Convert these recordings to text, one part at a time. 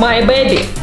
My baby.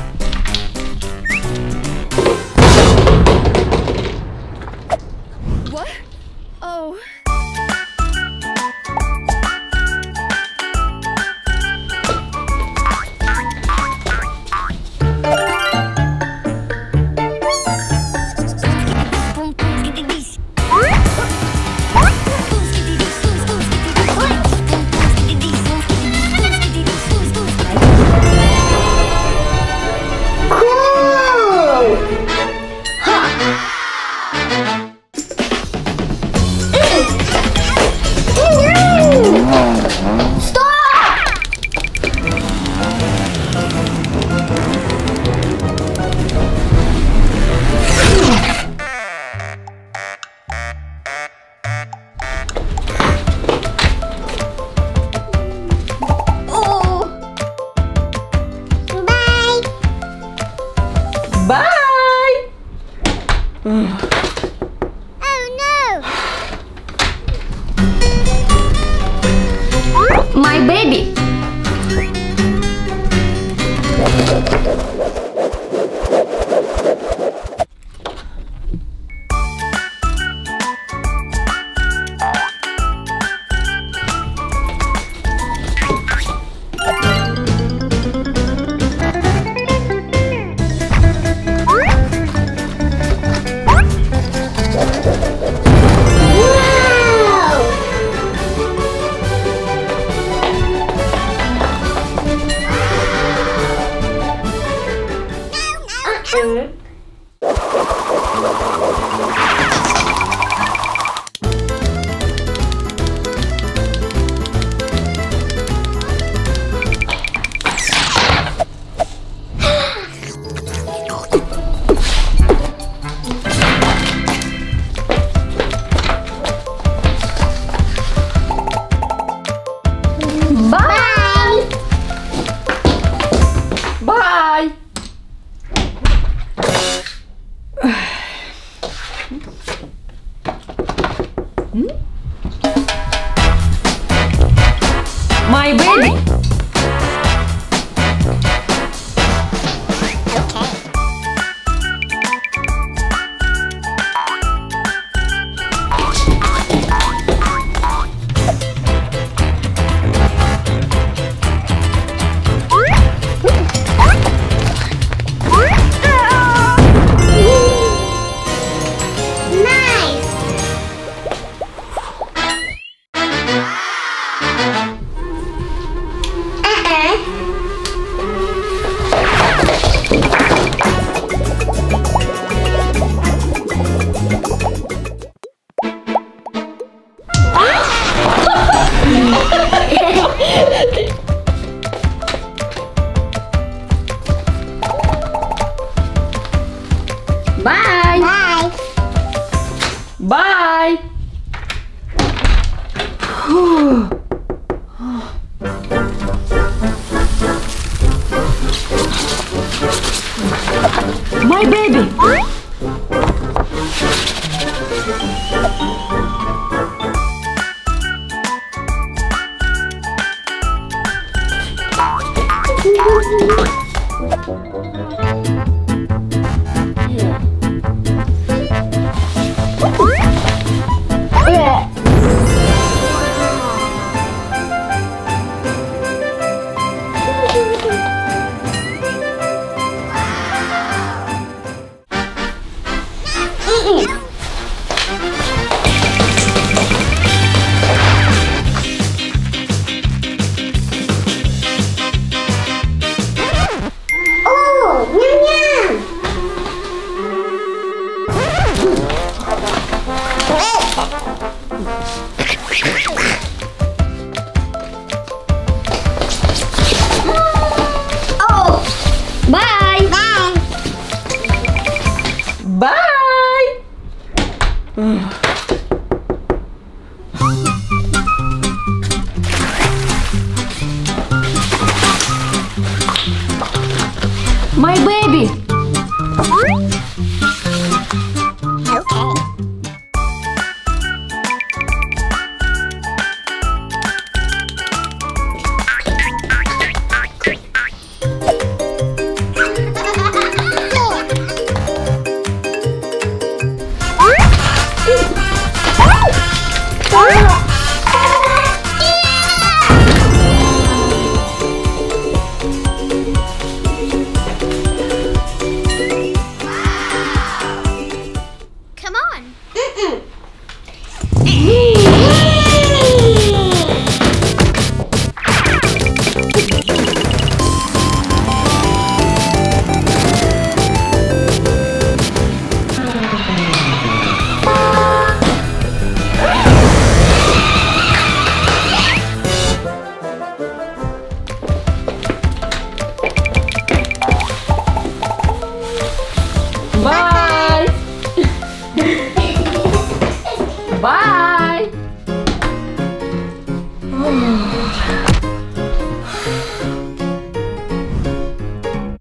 Bye. Oh no. My baby. Bye. Hmm? My baby. Bye. Bye. Bye. My baby.